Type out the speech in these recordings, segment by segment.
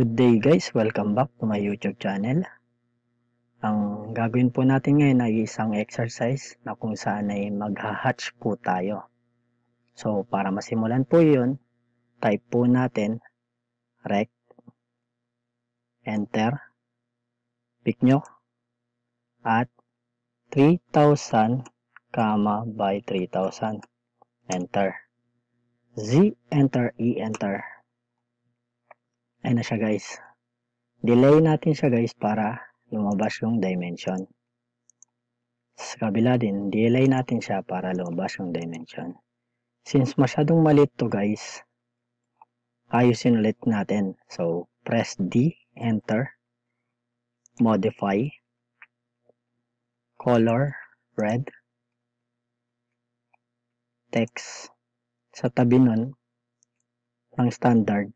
Good day guys, welcome back to my YouTube channel. Ang gagawin po natin ngayon ay isang exercise na kung saan ay magha-hatch po tayo. So para masimulan po yun, type po natin rect, enter, pick nyo, at 3,000 comma by 3,000, enter. Z, enter, E, enter. Ayun na siya guys. Delay natin siya guys para lumabas yung dimension. Sa kabila din, delay natin siya para lumabas yung dimension. Since masyadong malit to guys, ayusin ulit natin. So, press D, enter, modify, color, red, text, sa tabi nun, ng standard,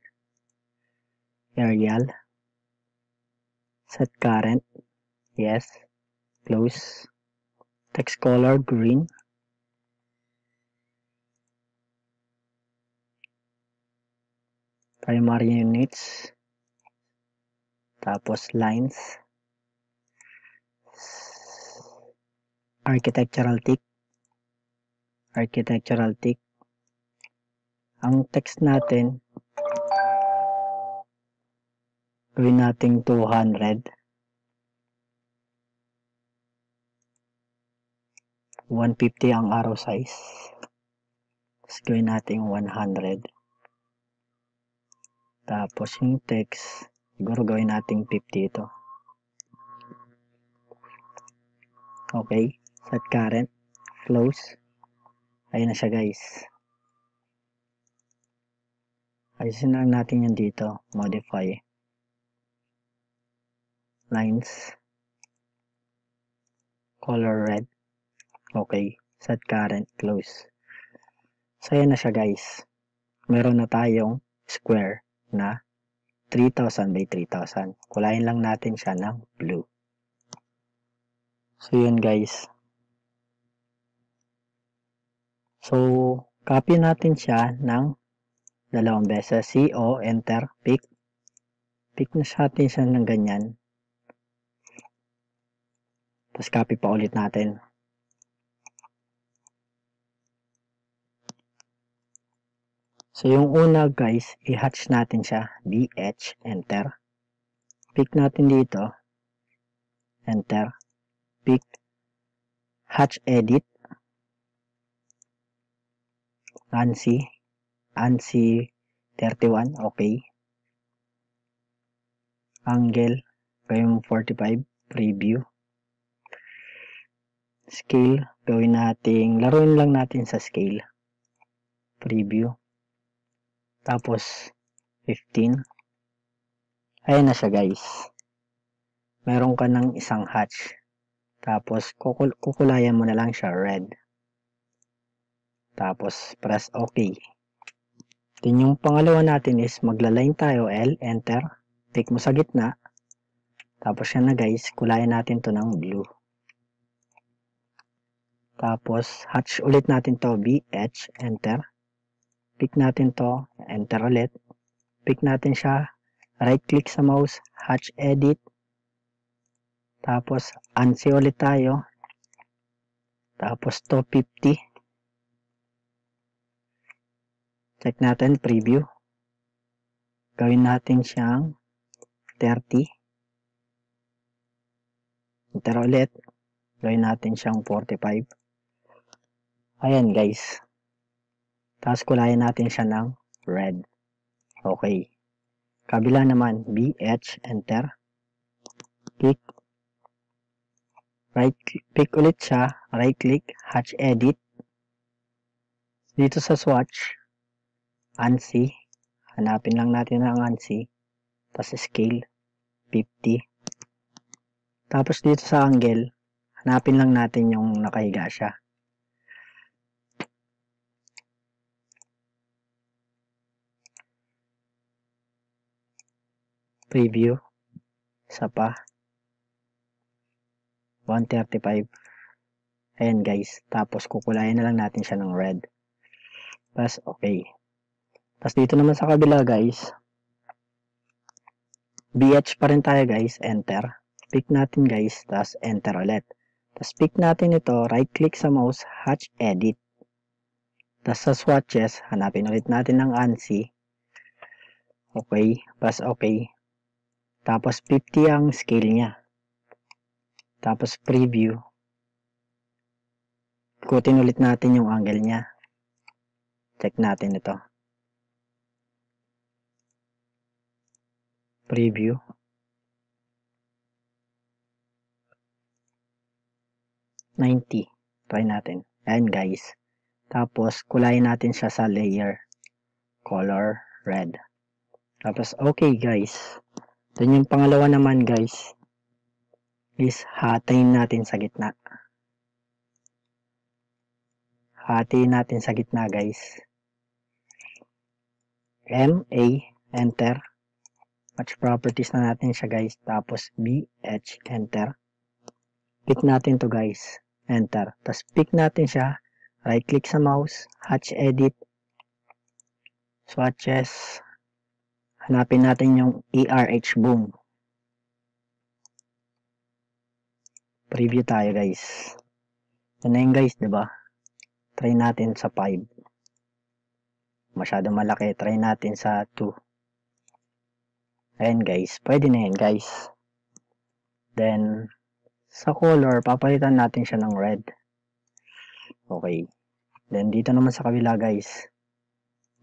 Arial. Set current. Yes. Close. Text color green. Primary units. Tapos lines. Architectural tick. Architectural tick. Ang text natin Gawin nating 200. 150 ang arrow size. Tapos gawin natin 100. Tapos yung text, siguro gawin natin 50 ito. Okay. Set current. Close. Ayun na siya guys. Ayusin lang natin yan dito. Modify lines color red. Okay. Set current close. So yan na siya guys. Meron na tayong square na 3000 by 3000 kulayin lang natin siya ng blue. So yun guys. So copy natin siya ng dalawang beses. CO enter. Pick. Pick na sa atin siya ng ganyan tapos copy pa ulit natin. So yung una guys, i-hatch natin siya. BH, enter. Pick natin dito. Enter. Pick. Hatch edit. ANSI. ANSI 31. Okay. Angle. Gawin 45. Preview scale, gawin nating, laruin lang natin sa scale. Preview. Tapos, 15. Ayan na siya guys. Meron ka ng isang hatch. Tapos, kukul kukulayan mo na lang siya red. Tapos, press OK. Then, yung pangalawa natin is magla-line tayo, L, enter. Pick mo sa gitna. Tapos, yan na guys, kulayan natin to ng blue. Tapos, hatch ulit natin to, BH, enter. Pick natin to, enter ulit. Pick natin siya, right click sa mouse, hatch edit. Tapos, ANSI ulit tayo. Tapos, to 50. Check natin, preview. Gawin natin siyang 30. Enter ulit. Gawin natin siyang 45. Ayan guys. Tapos kulayan natin siya ng red. Okay. Kabila naman, BH, enter. Pick. Right, pick ulit siya. Right click, hatch edit. Dito sa swatch, ANSI. Hanapin lang natin ang ANSI. Tapos scale, 50. Tapos dito sa angle, hanapin lang natin yung nakahiga siya. Preview isa pa. 135 ayan guys. Tapos kukulayan na lang natin siya ng red. Tapos okay. Tapos dito naman sa kabila guys. BH pa rin tayo guys, enter. Pick natin guys, tas enter ulit. Tas pick natin ito, right click sa mouse, hatch edit. Tas sa swatches, hanapin ulit natin ng ANSI. Okay, press okay. Tapos 50 ang scale niya. Tapos preview. Ikutin ulit natin yung angle niya. Check natin ito. Preview. Ninety. Try natin. Ayan guys. Tapos kulayin natin siya sa layer. Color red. Tapos okay guys. Then yung pangalawa naman guys is hatayin natin sa gitna. Hatiin natin sa gitna guys. M, A, enter. Match properties na natin siya guys. Tapos B, H, enter. Pick natin to guys. Enter. Tapos pick natin siya. Right click sa mouse. Hatch edit. Swatches. Hanapin natin yung ERH boom. Preview tayo guys. Yan na yun guys, ba? Try natin sa 5. Masyado malaki. Try natin sa 2. Ayan guys. Pwede na yan guys. Then, sa color, papalitan natin siya ng red. Okay. Then, dito naman sa kabila guys.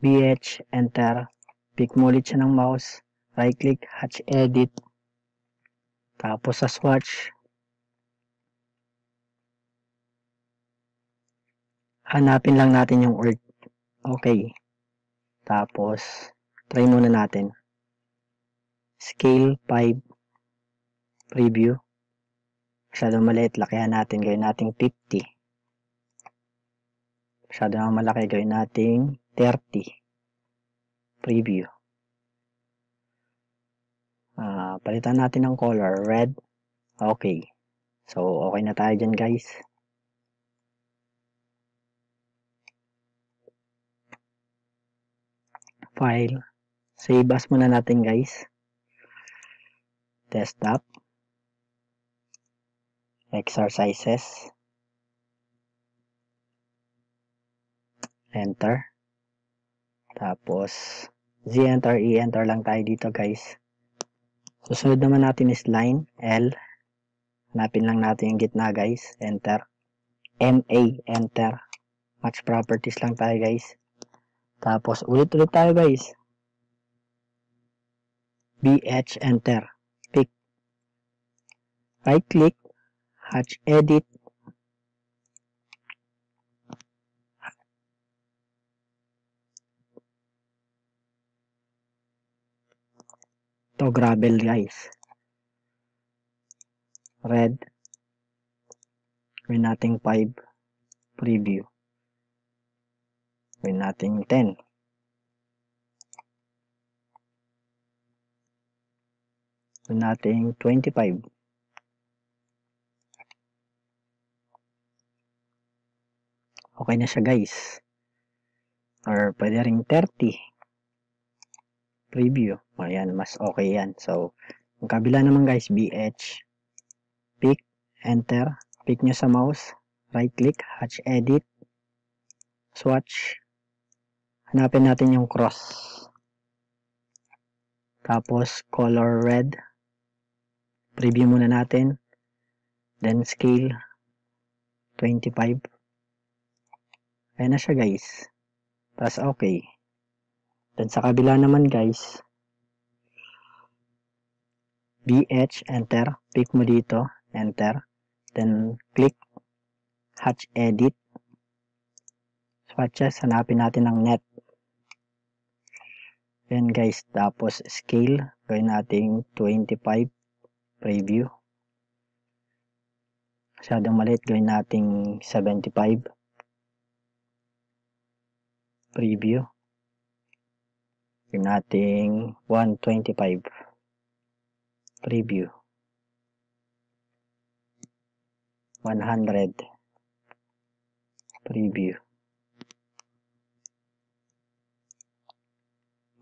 BH, enter. Pick mo ulit siya ng mouse. Right click, hatch edit. Tapos sa swatch, hanapin lang natin yung earth. Okay. Tapos, try muna natin. Scale 5. Preview. Masyadong maliit. Lakihan natin. Gawin natin 50. Masyadong malaki. Gawin natin 30. Preview. Uh, palitan natin ng color. Red. Okay. So, okay na tayo dyan guys. file. Save as muna natin guys. Desktop. Exercises. Enter. Tapos, Z-enter, E-enter lang tayo dito guys. Susunod naman natin is line, L. Hanapin lang natin yung gitna guys. Enter. MA, enter. Match properties lang tayo guys. Tapos, ulit-ulit tayo guys. BH, enter. Pick. Right click. Hatch edit. To gravel guys. Red. Gawin nating 5. Preview. Gawin natin 10. Gawin natin 25. Okay na siya guys. Or pwede ring 30. Preview. Ayan, mas okay yan. So, yung kabila naman guys, BH. Pick, enter. Pick nyo sa mouse. Right click, hatch edit. Swatch. Hanapin natin yung cross. Tapos, color red. Preview muna natin. Then, scale 25. Ayan na siya guys. Tapos, okay. Then, sa kabila naman guys, BH, enter. Pick mo dito, enter. Then, click, hatch edit. Swatches, hanapin natin ang net. Yan guys, tapos scale, gawin natin 25 preview. Masyadong maliit, gawin natin 75 preview. Gawin natin 125 Preview. 100 preview.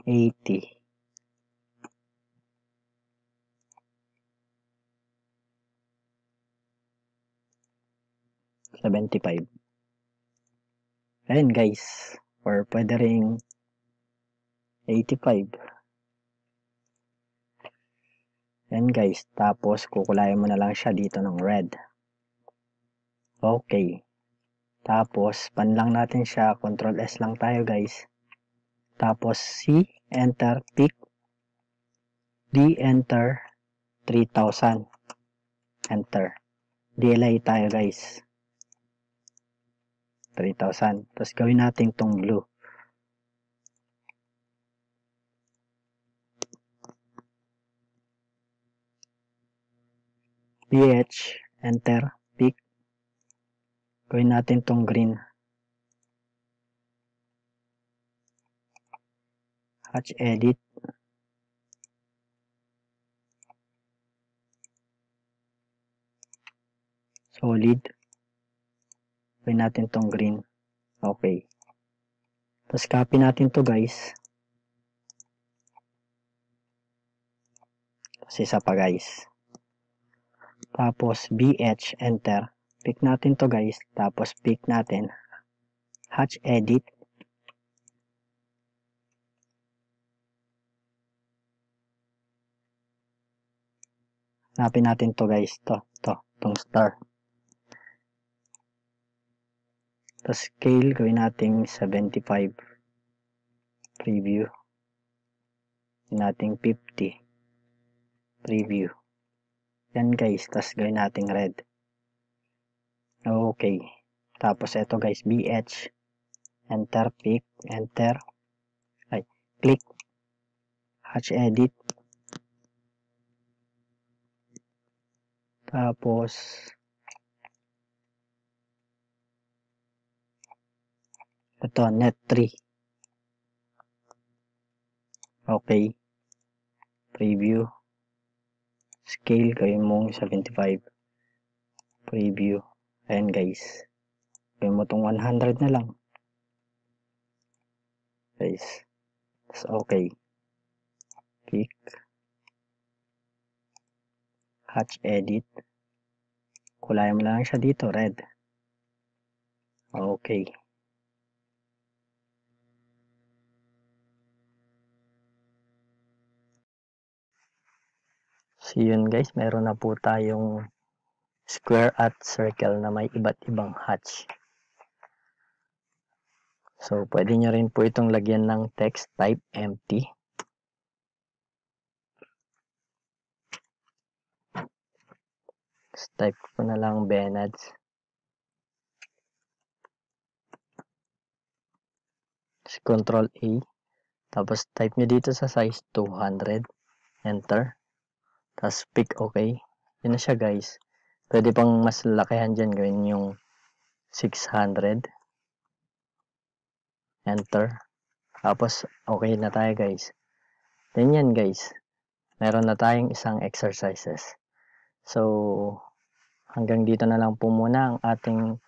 80 75 And guys. Or pwede ring 85 Ayan guys. Tapos kukulayan mo na lang siya dito ng red. Okay. Tapos pan lang natin siya. Control S lang tayo guys. Tapos C. Enter. Pick. D. Enter. 3,000. Enter. DLI tayo guys. 3,000. Tapos gawin natin tong blue. BH, enter, pick. Gawin natin tong green. Hatch edit. Solid. Gawin natin tong green. Okay. Tapos copy natin to guys. Tapos isa pa guys. Tapos BH, enter. Pick natin to guys. Tapos pick natin. Hatch edit. Hanapin natin to guys. To, to, tong star. Tapos scale, gawin natin 75. Preview. Gawin natin 50. Preview. Yan guys, tapos gawin natin red. Okay. Tapos ito guys, BH. Enter, pick, enter. Ay, click. Hatch edit. Tapos, ito, net 3. Okay. Preview. Scale, gawin mong 75. Preview. Ayan guys. Gawin mo tong 100 na lang. Guys. Tapos okay. Pick. Hatch edit. Kulayan mo lang siya dito, red. Okay. So yun guys, meron na po tayong square at circle na may iba't ibang hatch. So pwede nyo rin po itong lagyan ng text type empty. Tapos type ko na lang Benads. Control A. Tapos type nyo dito sa size 200. Enter. Tapos pick OK. Yun na siya guys. Pwede pang mas lakihan dyan gawin yung 600. Enter. Tapos okay na tayo guys. Then yan guys. Meron na tayong isang exercises. So hanggang dito na lang po muna ang ating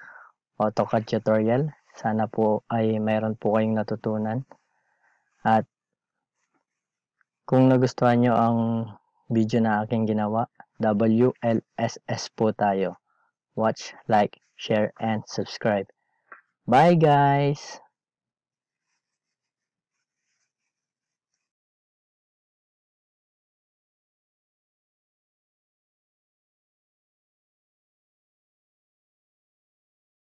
AutoCAD tutorial. Sana po ay mayroon po kayong natutunan. At kung nagustuhan nyo ang video na aking ginawa, WLSS po tayo. Watch, like, share, and subscribe. Bye guys!